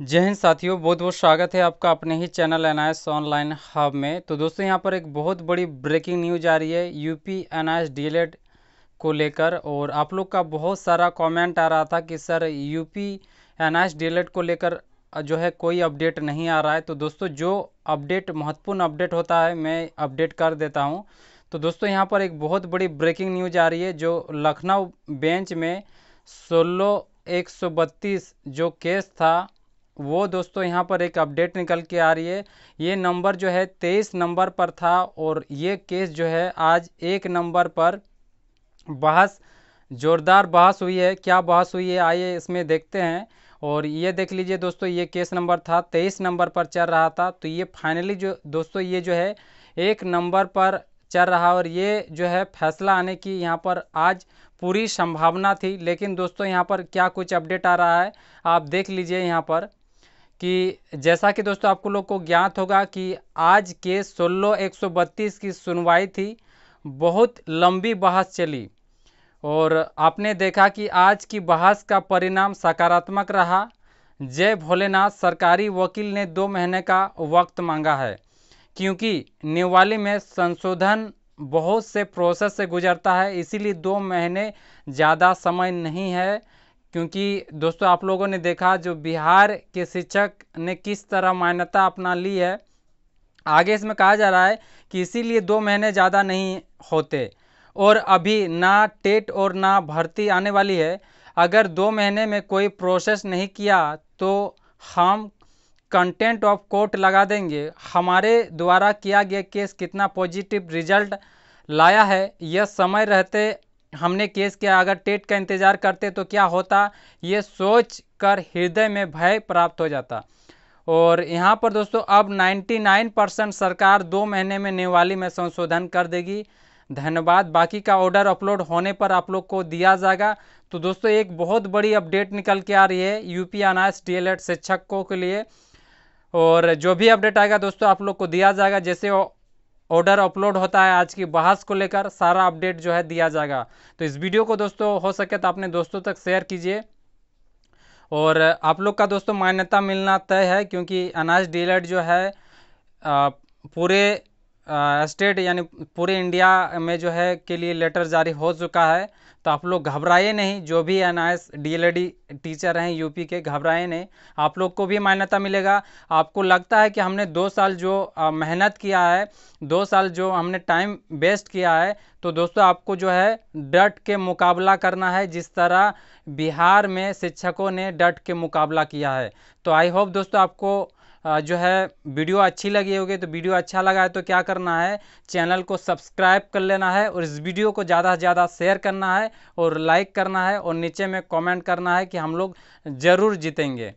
जय हिंद साथियों, बहुत बहुत स्वागत है आपका अपने ही चैनल एन ऑनलाइन हब में। तो दोस्तों, यहाँ पर एक बहुत बड़ी ब्रेकिंग न्यूज़ आ रही है यूपी एन आई डीएलएड को लेकर और आप लोग का बहुत सारा कमेंट आ रहा था कि sir UP N I DElEd को लेकर जो है कोई अपडेट नहीं आ रहा है। तो दोस्तों, जो अपडेट महत्वपूर्ण अपडेट होता है, मैं अपडेट कर देता हूँ। तो दोस्तों, यहाँ पर एक बहुत बड़ी ब्रेकिंग न्यूज़ आ रही है, जो लखनऊ बेंच में सोलह एक जो केस था वो दोस्तों यहाँ पर एक अपडेट निकल के आ रही है। ये नंबर जो है तेईस नंबर पर था और ये केस जो है आज एक नंबर पर बहस, ज़ोरदार बहस हुई है। क्या बहस हुई है आइए इसमें देखते हैं। और ये देख लीजिए दोस्तों, ये केस नंबर था, तेईस नंबर पर चल रहा था। तो ये फाइनली जो दोस्तों, ये जो है एक नंबर पर चल रहा और ये जो है फैसला आने की यहाँ पर आज पूरी संभावना थी। लेकिन दोस्तों, यहाँ पर क्या कुछ अपडेट आ रहा है, आप देख लीजिए यहाँ पर। कि जैसा कि दोस्तों आपको लोग को ज्ञात होगा कि आज के सोलह एक सौ बत्तीस की सुनवाई थी, बहुत लंबी बहस चली और आपने देखा कि आज की बहस का परिणाम सकारात्मक रहा। जय भोलेनाथ, सरकारी वकील ने दो महीने का वक्त मांगा है, क्योंकि निवाली में संशोधन बहुत से प्रोसेस से गुजरता है, इसीलिए दो महीने ज़्यादा समय नहीं है। क्योंकि दोस्तों आप लोगों ने देखा जो बिहार के शिक्षक ने किस तरह मान्यता अपना ली है। आगे इसमें कहा जा रहा है कि इसीलिए दो महीने ज़्यादा नहीं होते और अभी ना टेट और ना भर्ती आने वाली है। अगर दो महीने में कोई प्रोसेस नहीं किया तो हम कंटेंट ऑफ़ कोर्ट लगा देंगे। हमारे द्वारा किया गया केस कितना पॉजिटिव रिज़ल्ट लाया है, यह समय रहते हमने केस किया, अगर टेट का इंतज़ार करते तो क्या होता? ये सोच कर हृदय में भय प्राप्त हो जाता। और यहाँ पर दोस्तों, अब 99 परसेंट सरकार दो महीने में नेवाली में संशोधन कर देगी। धन्यवाद। बाकी का ऑर्डर अपलोड होने पर आप लोग को दिया जाएगा। तो दोस्तों, एक बहुत बड़ी अपडेट निकल के आ रही है यूपी अनाज डी एल शिक्षकों के लिए। और जो भी अपडेट आएगा दोस्तों, आप लोग को दिया जाएगा। जैसे ऑर्डर अपलोड होता है आज की बहस को लेकर, सारा अपडेट जो है दिया जाएगा। तो इस वीडियो को दोस्तों, हो सके तो अपने दोस्तों तक शेयर कीजिए। और आप लोग का दोस्तों, मान्यता मिलना तय है, क्योंकि अनाज डीलर जो है पूरे स्टेट यानी पूरे इंडिया में जो है के लिए लेटर जारी हो चुका है। तो आप लोग घबराए नहीं, जो भी N I S D L D teacher हैं यूपी के घबराए नहीं। आप लोग को भी मान्यता मिलेगा। आपको लगता है कि हमने दो साल जो मेहनत किया है, दो साल जो हमने टाइम वेस्ट किया है तो दोस्तों आपको जो है डट के मुकाबला करना है, जिस तरह बिहार में शिक्षकों ने डट के मुकाबला किया है। तो आई होप दोस्तों आपको जो है, वीडियो अच्छी लगी होगी तो वीडियो अच्छा लगा है तो क्या करना है, चैनल को सब्सक्राइब कर लेना है और इस वीडियो को ज़्यादा से ज़्यादा शेयर करना है और लाइक करना है और नीचे में कमेंट करना है कि हम लोग ज़रूर जीतेंगे।